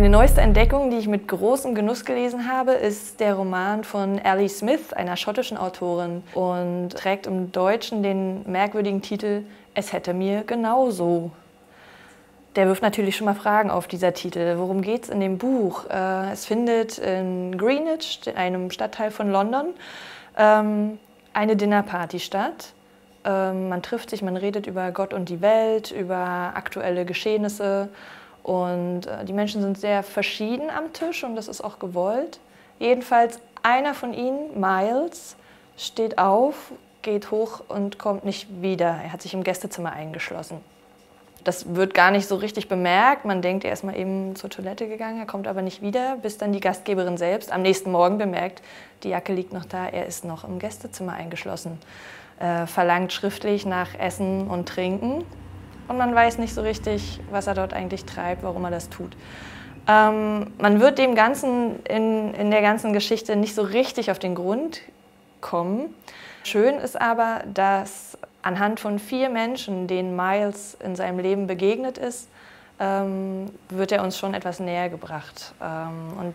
Meine neueste Entdeckung, die ich mit großem Genuss gelesen habe, ist der Roman von Ellie Smith, einer schottischen Autorin, und trägt im Deutschen den merkwürdigen Titel Es hätte mir genauso. Der wirft natürlich schon mal Fragen auf, dieser Titel. Worum geht es in dem Buch? Äh, es findet in Greenwich, einem Stadtteil von London, ähm, eine Dinnerparty statt. Ähm, man trifft sich, man redet über Gott und die Welt, über aktuelle Geschehnisse und äh, die Menschen sind sehr verschieden am Tisch und das ist auch gewollt. Jedenfalls einer von ihnen, Miles, steht auf, geht hoch und kommt nicht wieder. Er hat sich im Gästezimmer eingeschlossen. Das wird gar nicht so richtig bemerkt. Man denkt, er ist mal eben zur Toilette gegangen, er kommt aber nicht wieder, bis dann die Gastgeberin selbst am nächsten Morgen bemerkt, die Jacke liegt noch da, er ist noch im Gästezimmer eingeschlossen. Äh, verlangt schriftlich nach Essen und Trinken und man weiß nicht so richtig, was er dort eigentlich treibt, warum er das tut. Ähm, man wird dem Ganzen in, in der ganzen Geschichte nicht so richtig auf den Grund kommen. Schön ist aber, dass anhand von vier Menschen, denen Miles in seinem Leben begegnet ist, ähm, wird er uns schon etwas näher gebracht. Ähm, und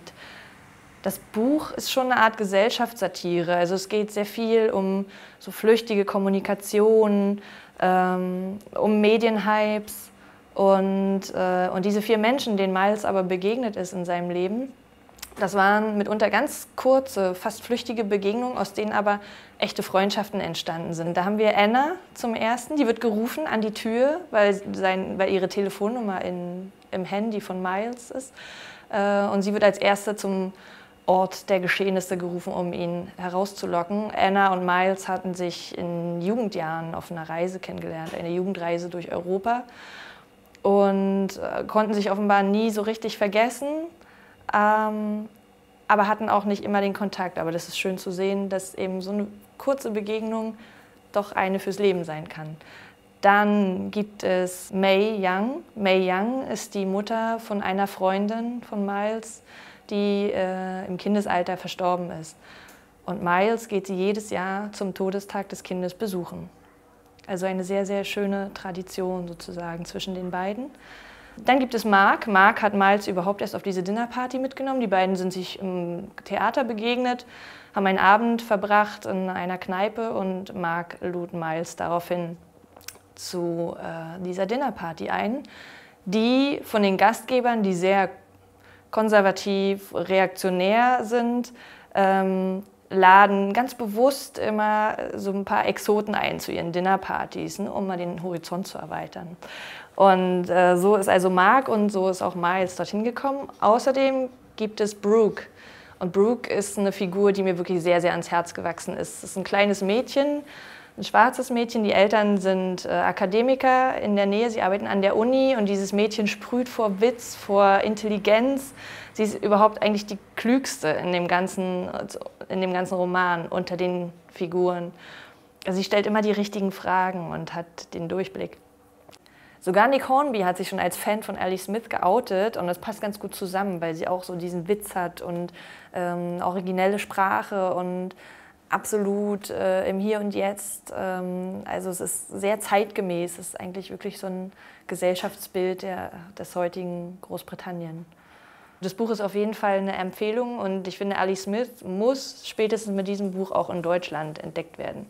das Buch ist schon eine Art Gesellschaftssatire. Also es geht sehr viel um so flüchtige Kommunikation, ähm, um Medienhypes und, äh, und diese vier Menschen, denen Miles aber begegnet ist in seinem Leben, das waren mitunter ganz kurze, fast flüchtige Begegnungen, aus denen aber echte Freundschaften entstanden sind. Da haben wir Anna zum ersten, die wird gerufen an die Tür, weil, sein, weil ihre Telefonnummer in, im Handy von Miles ist. Äh, und sie wird als Erste zum Ort der Geschehnisse gerufen, um ihn herauszulocken. Anna und Miles hatten sich in Jugendjahren auf einer Reise kennengelernt, eine Jugendreise durch Europa und äh, konnten sich offenbar nie so richtig vergessen, ähm, aber hatten auch nicht immer den Kontakt. Aber das ist schön zu sehen, dass eben so eine kurze Begegnung doch eine fürs Leben sein kann. Dann gibt es May Young. May Young ist die Mutter von einer Freundin von Miles, die äh, im Kindesalter verstorben ist. Und Miles geht sie jedes Jahr zum Todestag des Kindes besuchen. Also eine sehr, sehr schöne Tradition sozusagen zwischen den beiden. Dann gibt es Mark. Mark hat Miles überhaupt erst auf diese Dinnerparty mitgenommen. Die beiden sind sich im Theater begegnet, haben einen Abend verbracht in einer Kneipe und Mark lud Miles daraufhin zu äh, dieser Dinnerparty ein, die von den Gastgebern, die sehr konservativ, reaktionär sind, ähm, laden ganz bewusst immer so ein paar Exoten ein zu ihren Dinnerpartys, ne, um mal den Horizont zu erweitern. Und äh, so ist also Mark und so ist auch Miles dorthin gekommen. Außerdem gibt es Brooke. Und Brooke ist eine Figur, die mir wirklich sehr, sehr ans Herz gewachsen ist. Es ist ein kleines Mädchen, ein schwarzes Mädchen. Die Eltern sind äh, Akademiker in der Nähe, sie arbeiten an der Uni und dieses Mädchen sprüht vor Witz, vor Intelligenz. Sie ist überhaupt eigentlich die klügste in dem ganzen, in dem ganzen Roman unter den Figuren. Sie stellt immer die richtigen Fragen und hat den Durchblick. Sogar Nick Hornby hat sich schon als Fan von Ellie Smith geoutet und das passt ganz gut zusammen, weil sie auch so diesen Witz hat und ähm, originelle Sprache und absolut äh, im Hier und Jetzt. Ähm, also es ist sehr zeitgemäß. Es ist eigentlich wirklich so ein Gesellschaftsbild der, des heutigen Großbritannien. Das Buch ist auf jeden Fall eine Empfehlung und ich finde, Ali Smith muss spätestens mit diesem Buch auch in Deutschland entdeckt werden.